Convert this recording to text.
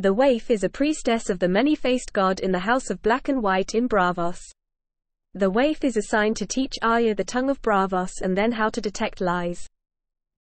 The waif is a priestess of the many-faced god in the House of Black and White in Braavos. The waif is assigned to teach Arya the tongue of Braavos and then how to detect lies.